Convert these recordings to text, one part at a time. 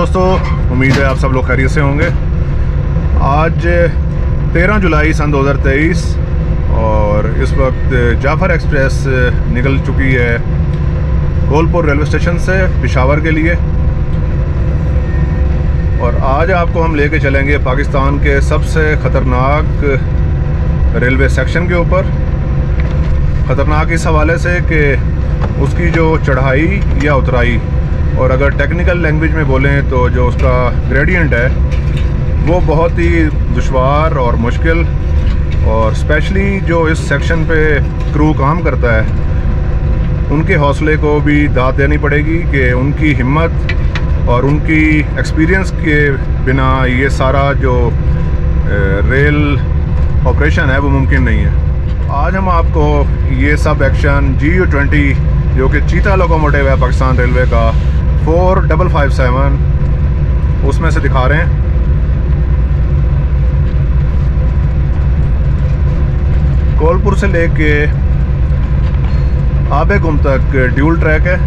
दोस्तों, उम्मीद है आप सब लोग खैरियत से होंगे। आज 13 जुलाई सन 2023 और इस वक्त जाफ़र एक्सप्रेस निकल चुकी है गोलपुर रेलवे स्टेशन से पिशावर के लिए। और आज आपको हम लेके चलेंगे पाकिस्तान के सबसे ख़तरनाक रेलवे सेक्शन के ऊपर। ख़तरनाक इस हवाले से कि उसकी जो चढ़ाई या उतराई और अगर टेक्निकल लैंग्वेज में बोलें तो जो उसका ग्रेडियंट है, वो बहुत ही दुशवार और मुश्किल और स्पेशली जो इस सेक्शन पे क्रू काम करता है, उनके हौसले को भी दाद देनी पड़ेगी कि उनकी हिम्मत और उनकी एक्सपीरियंस के बिना ये सारा जो रेल ऑपरेशन है, वो मुमकिन नहीं है। आज हम आपको ये सब एक्शन जी यू ट्वेंटी जो कि चीता लोकोमोटिव है, पाकिस्तान रेलवे का फोर डबल फाइव सेवन, उसमें से दिखा रहे हैं। कोलपुर से लेके आबे गुम तक ड्यूल ट्रैक है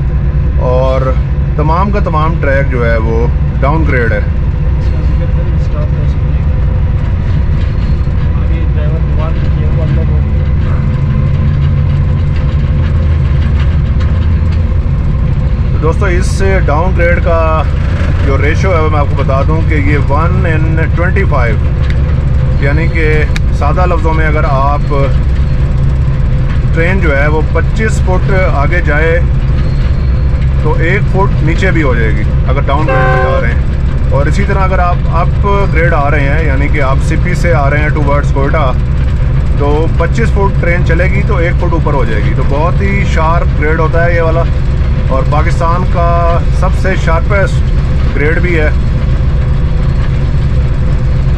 और तमाम का तमाम ट्रैक जो है वो डाउनग्रेड है। दोस्तों, इस डाउन ग्रेड का जो रेशो है मैं आपको बता दूँ कि ये वन इन ट्वेंटी फाइव यानी कि सादा लफ्ज़ों में अगर आप ट्रेन जो है वो 25 फुट आगे जाए तो एक फुट नीचे भी हो जाएगी, अगर डाउन ग्रेड में जा रहे हैं। और इसी तरह अगर आप अप ग्रेड आ रहे हैं, यानी कि आप सिपी से आ रहे हैं टू वर्ड्स कोयटा तो 25 फुट ट्रेन चलेगी तो एक फुट ऊपर हो जाएगी। तो बहुत ही शार्प ग्रेड होता है ये वाला। और पाकिस्तान का सबसे शार्पेस्ट ग्रेड भी है।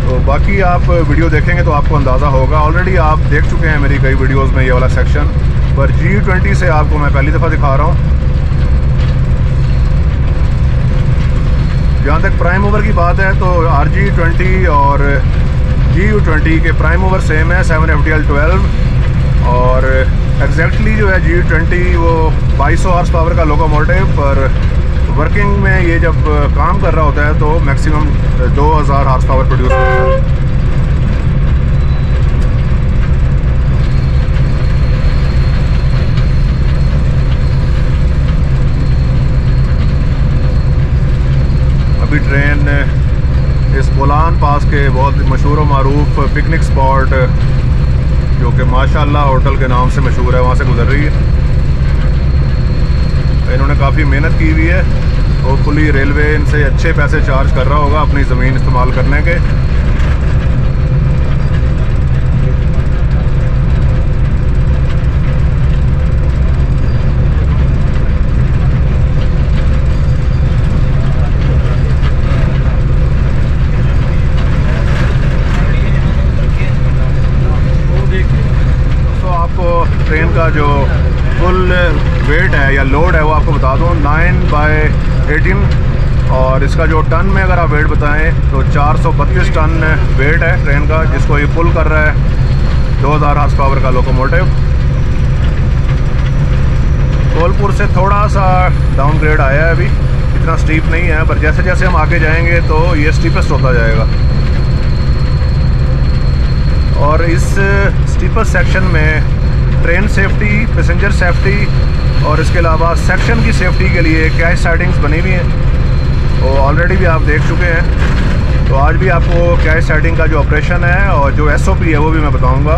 तो बाकी आप वीडियो देखेंगे तो आपको अंदाज़ा होगा। ऑलरेडी आप देख चुके हैं मेरी कई वीडियोस में ये वाला सेक्शन पर जी ट्वेंटी से आपको मैं पहली दफ़ा दिखा रहा हूँ। जहाँ तक प्राइम ओवर की बात है तो आर जी ट्वेंटी और जी यू ट्वेंटी के प्राइम ओवर सेम है seven F D L twelve और एग्जैक्टली जो है जी ट्वेंटी वो 2200 हॉर्स पावर का लोकोमोटिव पर वर्किंग में ये जब काम कर रहा होता है तो मैक्सिमम 2000 हॉर्स पावर प्रोड्यूस करता है। अभी ट्रेन इस बोलान पास के बहुत मशहूर मरूफ पिकनिक स्पॉट जो कि माशाल्लाह होटल के नाम से मशहूर है, वहाँ से गुजर रही है। इन्होंने काफ़ी मेहनत की हुई है। और होपफुली रेलवे इनसे अच्छे पैसे चार्ज कर रहा होगा अपनी ज़मीन इस्तेमाल करने के ट्रेन का जो फुल वेट है या लोड है वो आपको बता दूँ नाइन बाय एटीन और इसका जो टन में अगर आप वेट बताएँ तो 432 टन वेट है ट्रेन का, जिसको ये पुल कर रहा है 2000 हार्स पावर का लोकोमोटिव कोलपुर से थोड़ा सा डाउनग्रेड आया है अभी, इतना स्टीप नहीं है, पर जैसे जैसे हम आगे जाएँगे तो ये स्टीपेस्ट होता जाएगा। और इस स्टीपस्ट सेक्शन में ट्रेन सेफ्टी, पैसेंजर सेफ्टी और इसके अलावा सेक्शन की सेफ्टी के लिए कैश साइडिंग्स बनी हुई हैं। वो ऑलरेडी भी आप देख चुके हैं। तो आज भी आपको कैश साइडिंग का जो ऑपरेशन है और जो एसओपी है, वो भी मैं बताऊँगा।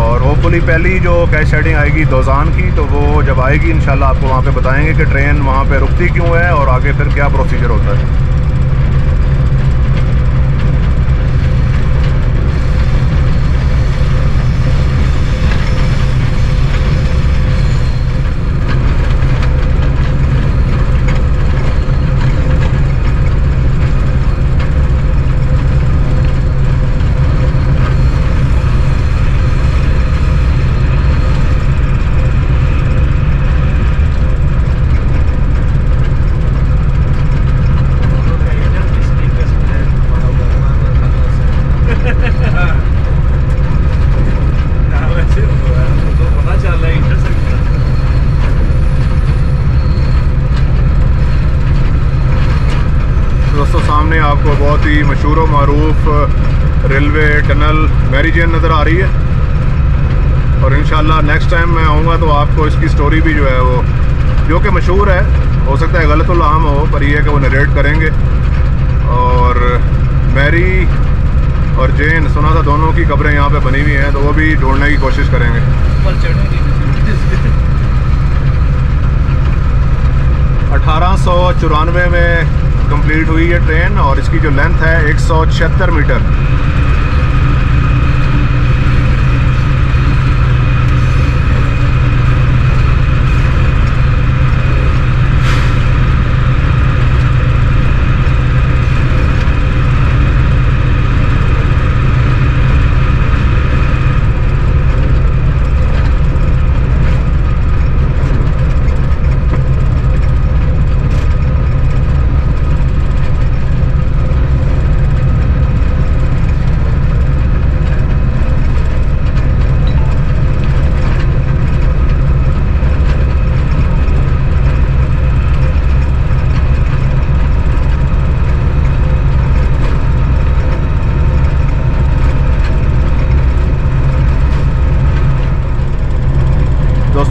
और होपफुली पहली जो कैश साइडिंग आएगी दोजान की तो वो जब आएगी, इंशाल्लाह आपको वहाँ पे बताएँगे कि ट्रेन वहाँ पे रुकती क्यों है और आगे फिर क्या प्रोसीजर होता है। मैरीजेन नज़र आ रही है। और इन नेक्स्ट टाइम मैं आऊँगा तो आपको इसकी स्टोरी भी जो है वो जो कि मशहूर है हो सकता है गलत आम हो पर यह है कि वो नरेट करेंगे। और मैरी और जैन सुना था दोनों की कब्रें यहाँ पे बनी हुई हैं तो वो भी ढूँढने की कोशिश करेंगे। अठारह सौ चौरानवे में कंप्लीट हुई है ट्रेन और इसकी जो लेंथ है एक सौ छिहत्तर मीटर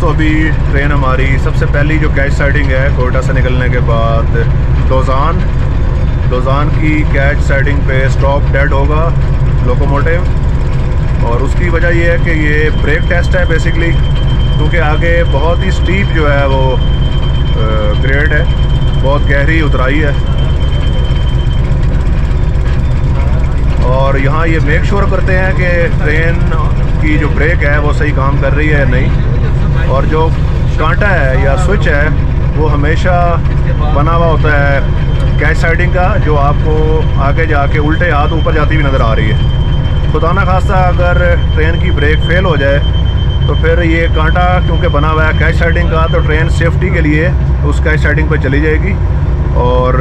अभी ट्रेन हमारी सबसे पहली जो कैच साइडिंग है, कोयटा से निकलने के बाद दोजान। दोजान की कैच साइडिंग पे स्टॉप डेड होगा लोकोमोटिव। और उसकी वजह ये है कि ये ब्रेक टेस्ट है बेसिकली क्योंकि आगे बहुत ही स्टीप जो है वो ग्रेड है। बहुत गहरी उतराई है। और यहाँ ये मेक श्योर करते हैं कि ट्रेन की जो ब्रेक है, वो सही काम कर रही है नहीं। और जो कांटा है या स्विच है, वो हमेशा बना हुआ होता है कैच साइडिंग का, जो आपको आगे जाके उल्टे हाथ ऊपर जाती हुई नज़र आ रही है। खुदा ना खासा अगर ट्रेन की ब्रेक फेल हो जाए तो फिर ये कांटा क्योंकि बना हुआ है कैच साइडिंग का तो ट्रेन सेफ्टी के लिए उस कैच साइडिंग पर चली जाएगी और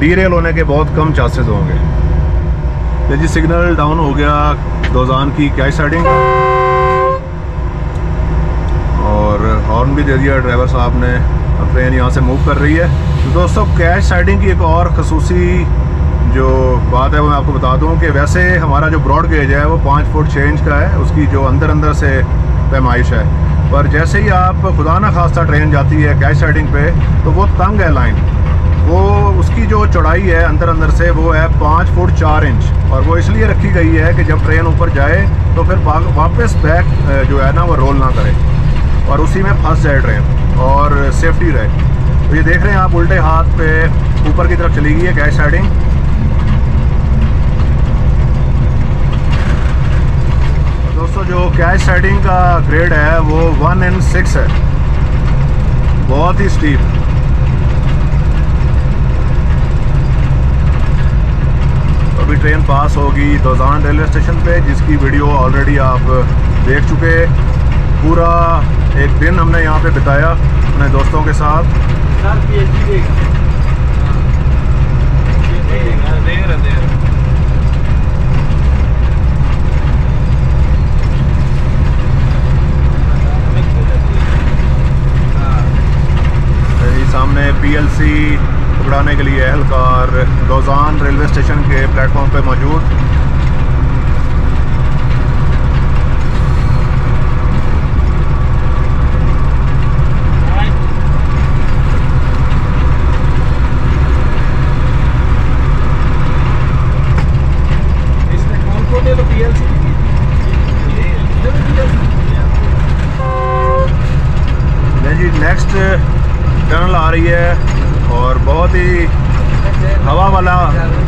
डी रेल होने के बहुत कम चांसेस होंगे। जी सिग्नल डाउन हो गया दोजान की कैच साइडिंग हॉर्न भी दे दिया, ड्राइवर साहब ने। ट्रेन यहाँ से मूव कर रही है। तो दोस्तों कैश साइडिंग की एक और खसूसी जो बात है, वो मैं आपको बता दूँ कि वैसे हमारा जो ब्रॉड गेज है, वो पाँच फुट छः इंच का है। उसकी जो अंदर अंदर से पैमाइश है। पर जैसे ही आप खुदा न खास्ता ट्रेन जाती है कैश साइडिंग पे तो वो तंग है लाइन वो उसकी जो चौड़ाई है अंदर अंदर से, वो है पाँच फुट चार इंच। और वो इसलिए रखी गई है कि जब ट्रेन ऊपर जाए तो फिर वापस बैक जो है ना, वो रोल ना करे। और उसी में फंस जाए ट्रेन और सेफ्टी रहे। तो ये देख रहे हैं आप, उल्टे हाथ पे ऊपर की तरफ़ चली गई है कैश साइडिंग दोस्तों, जो कैश साइडिंग का ग्रेड है, वो वन एंड सिक्स है। बहुत ही स्टीप अभी ट्रेन पास होगी दोजान रेलवे स्टेशन पे, जिसकी वीडियो ऑलरेडी आप देख चुके पूरा एक दिन हमने यहाँ पे बिताया अपने दोस्तों के साथ। सामने पीएलसी उड़ाने के लिए एहलकार दोजान रेलवे स्टेशन के प्लेटफॉर्म पे मौजूद।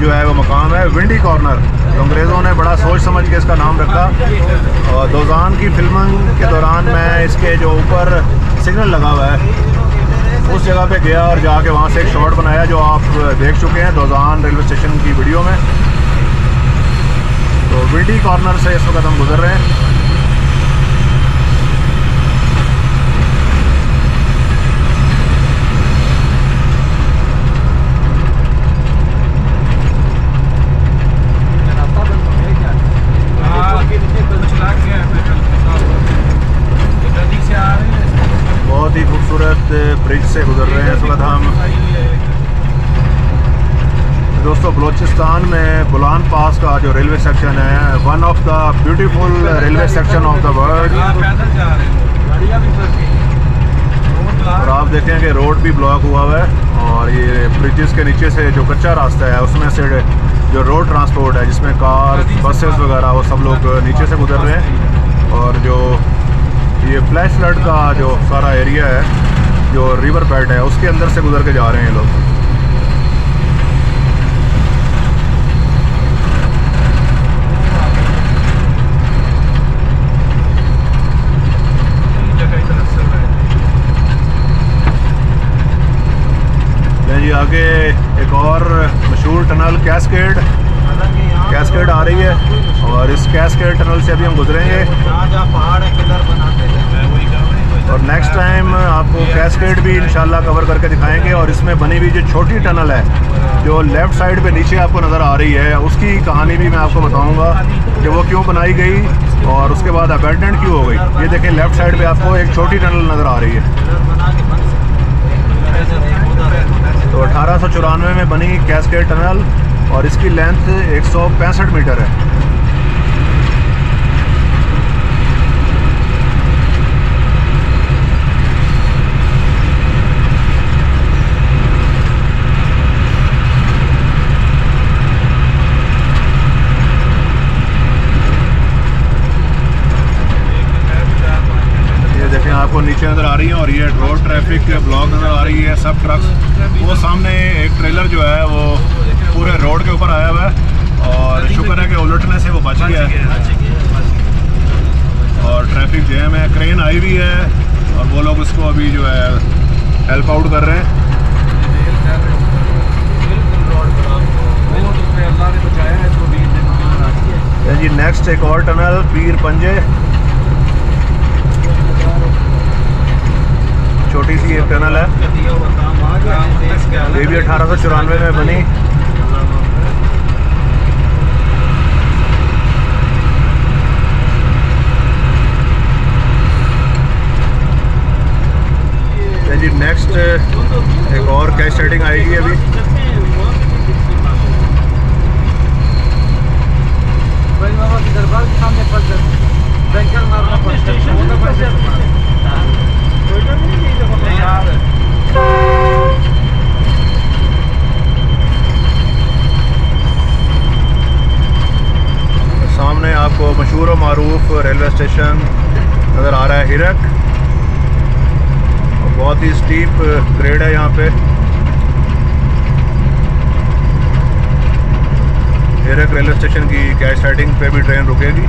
जो है वो मकाम है विंडी कॉर्नर तो अंग्रेज़ों ने बड़ा सोच समझ के इसका नाम रखा। और दोजान की फिल्मिंग के दौरान मैं इसके जो ऊपर सिग्नल लगा हुआ है, उस जगह पे गया और जाके वहाँ से एक शॉट बनाया जो आप देख चुके हैं दोजान रेलवे स्टेशन की वीडियो में। तो विंडी कॉर्नर से इस वक्त हम गुजर रहे हैं। ब्रिज से गुजर रहे हैं इस वक्त हम दोस्तों बलूचिस्तान में बुलान पास का जो रेलवे सेक्शन है one of the beautiful railway section of the world और आप देखें कि रोड भी ब्लॉक हुआ हुआ है और ये ब्रिजेस के नीचे से जो कच्चा रास्ता है उसमें से जो रोड ट्रांसपोर्ट है जिसमें कार बसेस वगैरह वो सब लोग नीचे से गुजर रहे हैं। और जो ये फ्लैश फ्लड का जो सारा एरिया है जो रिवर बेड है, उसके अंदर से गुजर के जा रहे हैं लोग। जी, आगे एक और मशहूर टनल कैस्केड कैस्केड आ रही है और इस कैस्केड टनल से अभी हम गुजरेंगे। और नेक्स्ट टाइम आपको कैस्केड भी इंशाल्लाह कवर करके दिखाएँगे और इसमें बनी हुई जो छोटी टनल है जो लेफ़्ट साइड पे नीचे आपको नज़र आ रही है उसकी कहानी भी मैं आपको बताऊँगा कि वो क्यों बनाई गई और उसके बाद अबेंडेंट क्यों हो गई। ये देखें लेफ़्ट साइड पे आपको एक छोटी टनल नज़र आ रही है। तो अठारह सौ चौरानवे में बनी कैस्केड टनल और इसकी लेंथ एक सौ पैंसठ मीटर है। आपको नीचे नज़र आ रही है और ये रोड ट्रैफ़िक ब्लॉक नज़र आ रही है, सब ट्रक्स वो सामने एक ट्रेलर जो है, वो पूरे रोड के ऊपर आया हुआ है और शुक्र है कि उलटने से वो बच गया है। और ट्रैफ़िक जैम है क्रेन आई हुई है और वो लोग उसको अभी जो है हेल्प आउट कर रहे हैं। जी नेक्स्ट एक और टनल पीर पंजे। छोटी सी एक टनल है। ये भी अठारह सौ चौरानवे में बनी। जी नेक्स्ट एक और कैश सेटिंग आएगी अभी। दरबार सामने मारना पड़ता है। सामने आपको मशहूर मरूफ रेलवे स्टेशन नज़र आ रहा है हिरक। बहुत ही स्टीप ग्रेड है यहाँ पे। हिरक रेलवे स्टेशन की कैश साइडिंग पे भी ट्रेन रुकेगी।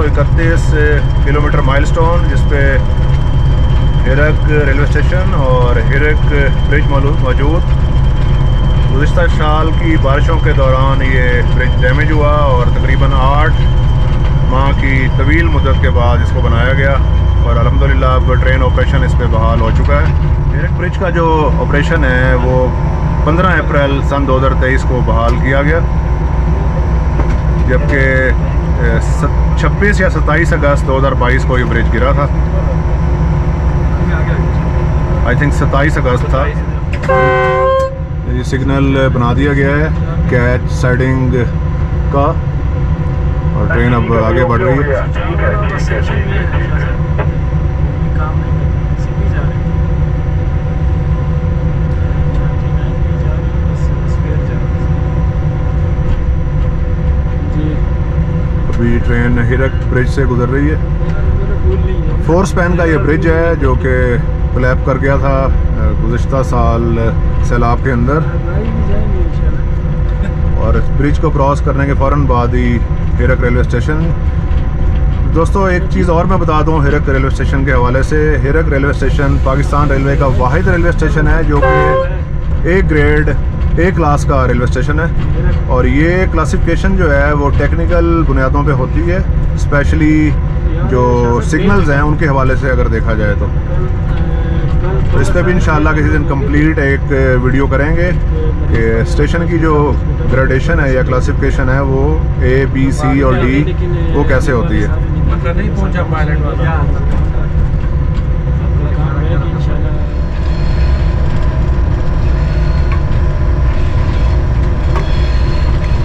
किलोमीटर माइलस्टोन, जिस पे हिरक रेलवे स्टेशन और हिरक ब्रिज मौजूद। गुज्त साल की बारिशों के दौरान ये ब्रिज डैमेज हुआ और तकरीबन आठ माह की तवील मुद्दत के बाद इसको बनाया गया और अलहमदिल्ला अब ट्रेन ऑपरेशन इस पर बहाल हो चुका है। हिरक ब्रिज का जो ऑपरेशन है, वो 15 अप्रैल सन 2023 को बहाल किया गया, जबकि छब्बीस या सत्ताईस अगस्त 2022 को ये ब्रिज गिरा था। आई थिंक सत्ताईस अगस्त था। ये सिग्नल बना दिया गया है कैच साइडिंग का और ट्रेन अब आगे बढ़ रही है। अभी ट्रेन हिरक ब्रिज से गुजर रही है। फोर स्पैन का ये ब्रिज है जो कि फ्लैप कर गया था गुज्त साल सैलाब के अंदर। और इस ब्रिज को क्रॉस करने के फ़ौर बाद ही हिरक रेलवे स्टेशन दोस्तों, एक चीज़ और मैं बता दूँ हिरक रेलवे स्टेशन के हवाले से। Hirok railway station Pakistan railway का वाहिद रेलवे स्टेशन है जो कि ए ग्रेड ए क्लास का रेलवे स्टेशन है। और ये क्लासिफिकेशन जो है, वो टेक्निकल बुनियादों पे होती है। स्पेशली जो सिग्नल्स हैं, उनके हवाले से अगर देखा जाए तो। तो इस पर भी इंशाल्लाह किसी दिन कंप्लीट एक वीडियो करेंगे। कि स्टेशन की जो ग्रेडेशन है या क्लासिफिकेशन है, वो ए बी सी और डी वो कैसे होती है मतलब नहीं पहुँचा पायलट वाला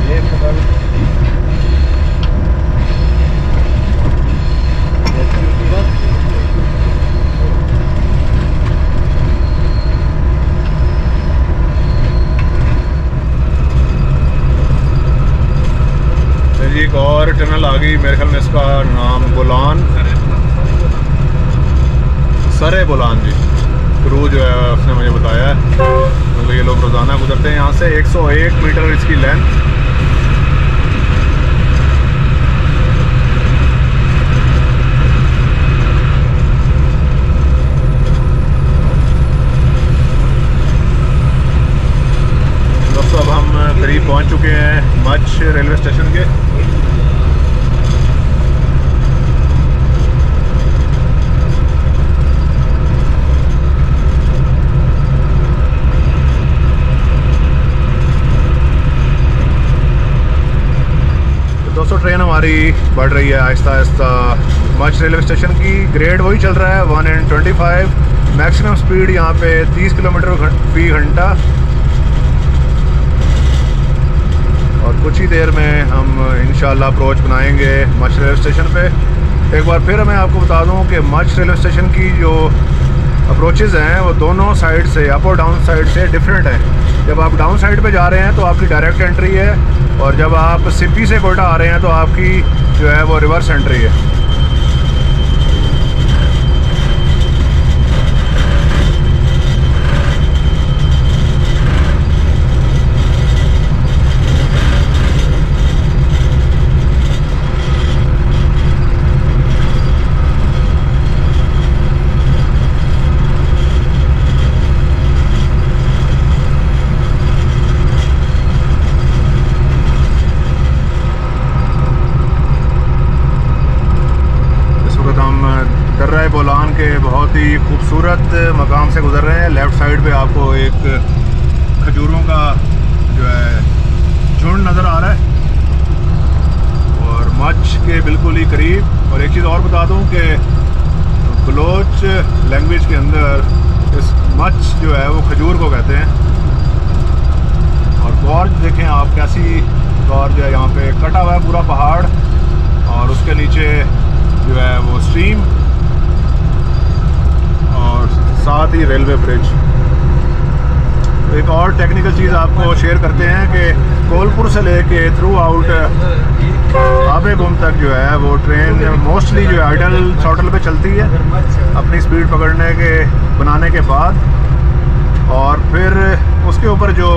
जी एक और टनल आ गई, मेरे ख्याल में इसका नाम बुलान। सरे बुलान जी। क्रू जो है, उसने मुझे बताया तो ये लोग रोज़ाना गुजरते हैं यहाँ से। 101 मीटर इसकी लेंथ दोस्तों अब हम करीब पहुँच चुके हैं मच्छ रेलवे स्टेशन के। दोस्तों, ट्रेन हमारी बढ़ रही है आहिस्ता आहिस्ता। मच रेलवे स्टेशन की ग्रेड वही चल रहा है, one and twenty five. Maximum speed यहाँ पे तीस किलोमीटर फ़ी घंटा और कुछ ही देर में हम, इंशाल्लाह अप्रोच बनाएँगे मच रेलवे स्टेशन पे। एक बार फिर मैं आपको बता दूँ कि मच रेलवे स्टेशन की जो अप्रोचेज़ हैं, वो दोनों साइड से अप और डाउन साइड से डिफरेंट हैं। जब आप डाउन साइड पे जा रहे हैं तो आपकी डायरेक्ट एंट्री है, और जब आप सिपी से कोटा आ रहे हैं तो आपकी जो है, वो रिवर्स एंट्री है इस वक्त हम दर्रा बोलान के बहुत ही खूबसूरत मकाम से गुजर रहे हैं। लेफ़्ट साइड पे आपको एक खजूरों का जो है, झुंड नज़र आ रहा है। और मच्छ के बिल्कुल ही करीब। और एक चीज़ और बता दूँ कि बलोच लैंग्वेज के अंदर इस मच्छ जो है, वो खजूर को कहते हैं। और गॉर्ज देखें आप कैसी गॉर्ज है। यहाँ पे कटा हुआ है पूरा पहाड़ और उसके नीचे जो है वो स्ट्रीम और साथ ही रेलवे ब्रिज एक और टेक्निकल चीज़ आपको शेयर करते हैं कि कोलपुर से लेके थ्रू आउट आबे गुम तक जो है वो ट्रेन मोस्टली जो है आइडल शॉटल पे चलती है, अपनी स्पीड पकड़ने के, बनाने के बाद। और फिर उसके ऊपर जो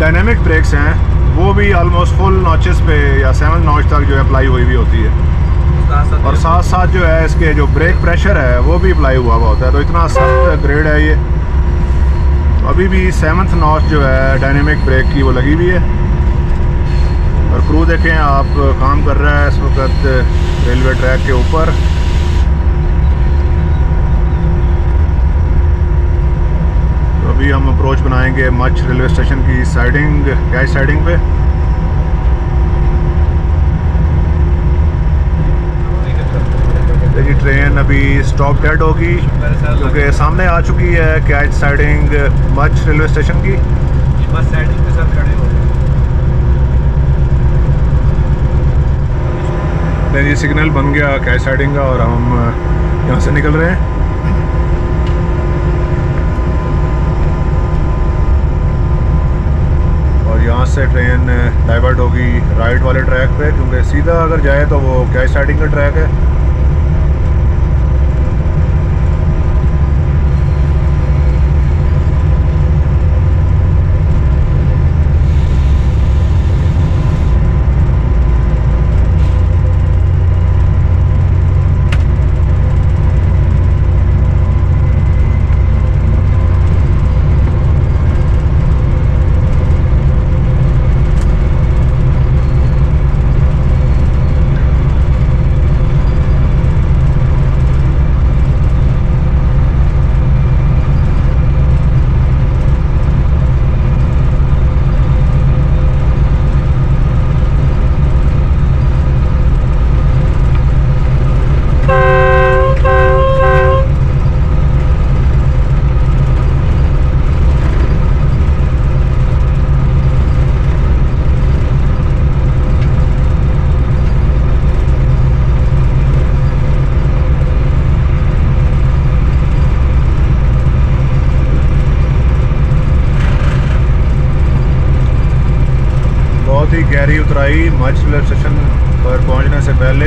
डायनेमिक ब्रेक्स हैं, वो भी ऑलमोस्ट फुल नॉचेस पे या सेवन नॉच तक जो है अप्लाई हुई हुई होती है। और साथ साथ जो है इसके जो ब्रेक प्रेशर है वो भी अप्लाई हुआ हुआ होता है। तो इतना सख्त ग्रेड है ये। अभी भी सेवन्थ नॉच जो है डायनेमिक ब्रेक की वो लगी हुई है। और क्रू देखें आप काम कर रहा है इस वक्त रेलवे ट्रैक के ऊपर। तो अभी हम अप्रोच बनाएँगे मच्छ रेलवे स्टेशन की साइडिंग कैच साइडिंग पे। देखिए ट्रेन अभी स्टॉप डेड होगी क्योंकि सामने आ चुकी है catch siding Mach railway station की। बस साइडिंग के साथ खड़े हो। नहीं जी सिग्नल बन गया कैच साइडिंग का और हम यहाँ से निकल रहे हैं। और यहाँ से ट्रेन डाइवर्ट होगी राइट वाले ट्रैक पे क्योंकि सीधा अगर जाए तो वो कैच साइडिंग का ट्रैक है। गहरी उतराई रेलवे स्टेशन पर पहुँचने से पहले।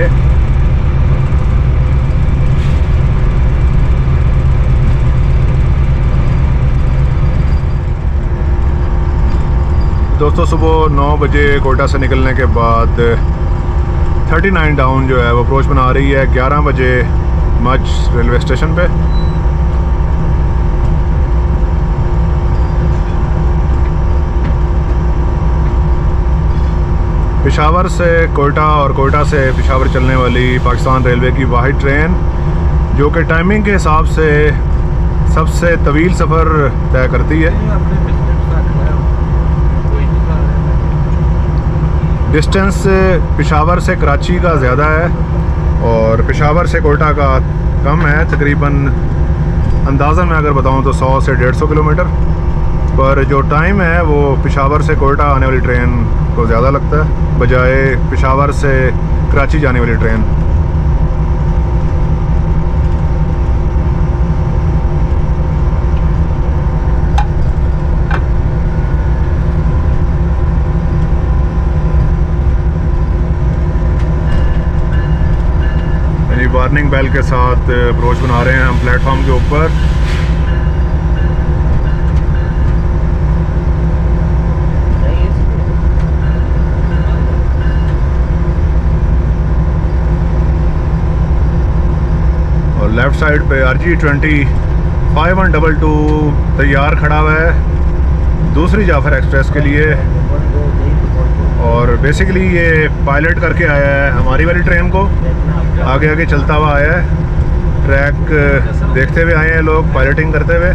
दोस्तों, सुबह 9 बजे कोटा से निकलने के बाद 39 डाउन जो है वो अप्रोच बना रही है। 11 बजे मच रेलवे स्टेशन पे। पेशावर से कोयटा और कोयटा से पेशावर चलने वाली पाकिस्तान रेलवे की वाहिद ट्रेन, जो कि टाइमिंग के हिसाब से सबसे तवील सफ़र तय करती है। डिस्टेंस पेशावर से कराची का ज़्यादा है और पेशावर से कोयटा का कम है। तकरीबन अंदाज़ा मैं अगर बताऊँ तो 100 से 150 किलोमीटर। पर जो टाइम है, वो पिशावर से कोयटा आने वाली ट्रेन को ज़्यादा लगता है, बजाय पिशावर से कराची जाने वाली ट्रेन वार्निंग बेल के साथ अप्रोच बना रहे हैं हम प्लेटफॉर्म के ऊपर और लेफ़्ट साइड पे R G twenty five one double two तैयार खड़ा हुआ है। दूसरी जाफ़र एक्सप्रेस के लिए। और बेसिकली ये पायलट करके आया है हमारी वाली ट्रेन को। आगे आगे चलता हुआ आया है। ट्रैक देखते हुए आए हैं लोग पायलटिंग करते हुए।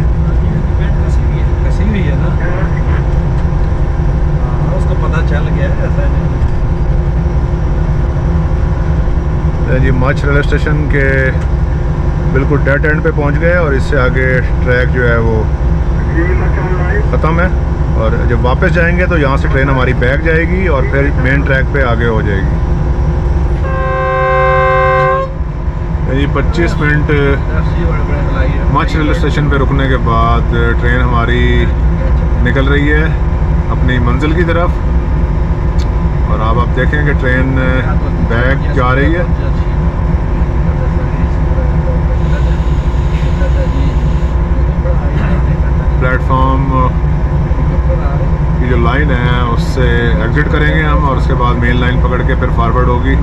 जी, मच रेलवे स्टेशन के बिल्कुल डेड एंड पे पहुँच गए और इससे आगे ट्रैक जो है वो ख़त्म है। और जब वापस जाएँगे तो यहाँ से ट्रेन हमारी बैक जाएगी और फिर मेन ट्रैक पे आगे हो जाएगी। ये 25 मिनट मच रेलवे स्टेशन पे रुकने के बाद ट्रेन हमारी निकल रही है अपनी मंजिल की तरफ़। और अब आप देखें कि ट्रेन बैक जा रही है। प्लेटफॉर्म की जो लाइन है, उससे एग्जिट करेंगे हम और उसके बाद मेन लाइन पकड़ के फिर फॉरवर्ड होगी।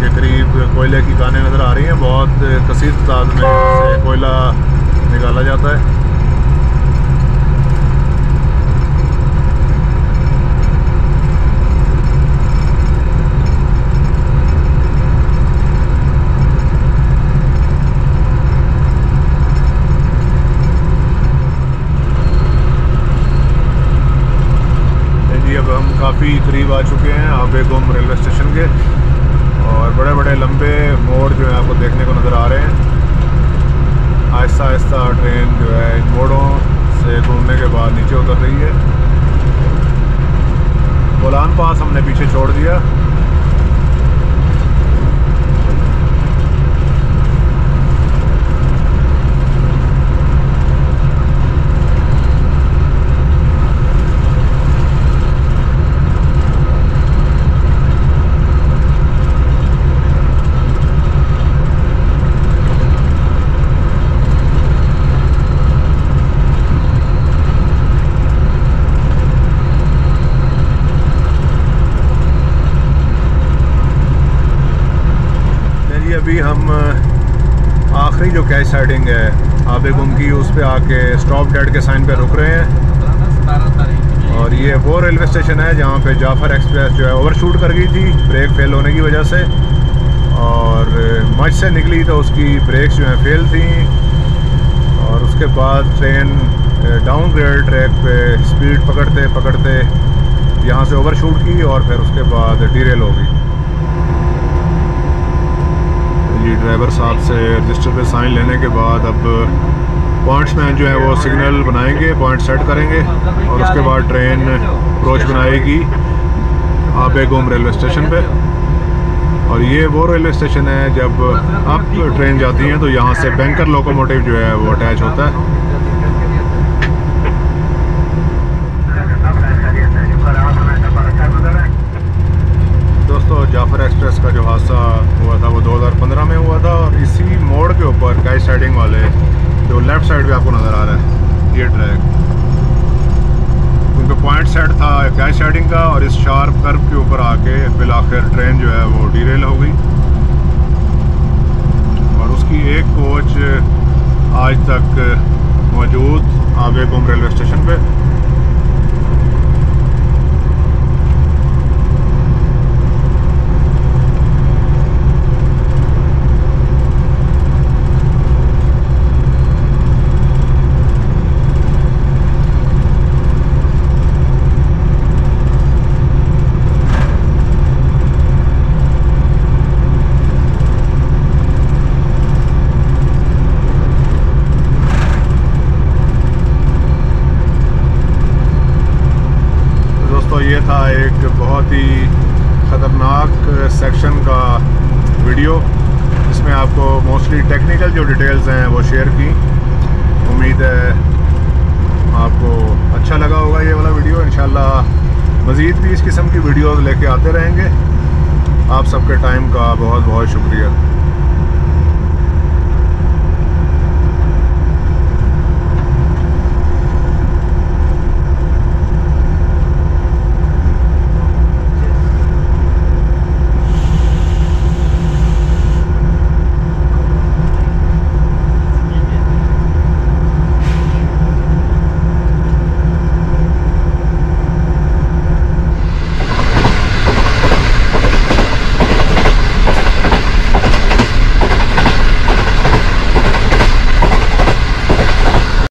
के करीब कोयले की गाने नज़र आ रही हैं। बहुत कसीर ताज में से कोयला निकाला जाता है। काफ़ी करीब आ चुके हैं आबे गुम रेलवे स्टेशन के। और बड़े बड़े लंबे मोड़ जो है आपको देखने को नज़र आ रहे हैं। आहिस्ता आहिस्ता ट्रेन जो है इन मोड़ों से घूमने के बाद नीचे उतर रही है। बोलान पास हमने पीछे छोड़ दिया जी अभी हम आखिरी जो कैश साइडिंग है आबे गुम की उस पर आके स्टॉप डेड के साइन पे रुक रहे हैं। और ये वो रेलवे स्टेशन है जहाँ पे जाफ़र एक्सप्रेस जो है ओवरशूट कर गई थी, ब्रेक फेल होने की वजह से। और मच से निकली तो उसकी ब्रेक्स जो हैं फेल थी। और उसके बाद ट्रेन डाउन ग्रेड ट्रैक पे स्पीड पकड़ते पकड़ते यहाँ से ओवरशूट की और फिर उसके बाद डीरेल हो गई। जी, ड्राइवर साहब से रजिस्टर पे साइन लेने के बाद अब पॉइंट्स मैन जो है वो सिग्नल बनाएँगे, पॉइंट सेट करेंगे और उसके बाद ट्रेन अप्रोच बनाएगी आबे गुम रेलवे स्टेशन पे। और ये वो रेलवे स्टेशन है जब अप ट्रेन जाती हैं तो यहाँ से बैंकर लोकोमोटिव जो है वो अटैच होता है दोस्तों जाफ़र एक्सप्रेस का जो हादसा हुआ था, वो 2015 में हुआ था और इसी मोड़ के ऊपर काई साइडिंग वाले जो लेफ़्ट साइड पे आपको नज़र आ रहा है, ये ट्रैक उनका पॉइंट सेट था काई साइडिंग का और इस शार्प कर्व के ऊपर आके बिल आखिर ट्रेन जो है वो डीरेल हो गई। और उसकी एक कोच आज तक मौजूद आगे गुम रेलवे स्टेशन पे। दोस्तों ये था एक बहुत ही ख़तरनाक सेक्शन का वीडियो जिसमें आपको मोस्टली टेक्निकल जो डिटेल्स हैं वो शेयर की। उम्मीद है आपको अच्छा लगा होगा ये वाला वीडियो इंशाल्लाह मज़ीद भी इस किस्म की वीडियोस लेके आते रहेंगे। आप सबके टाइम का बहुत बहुत शुक्रिया।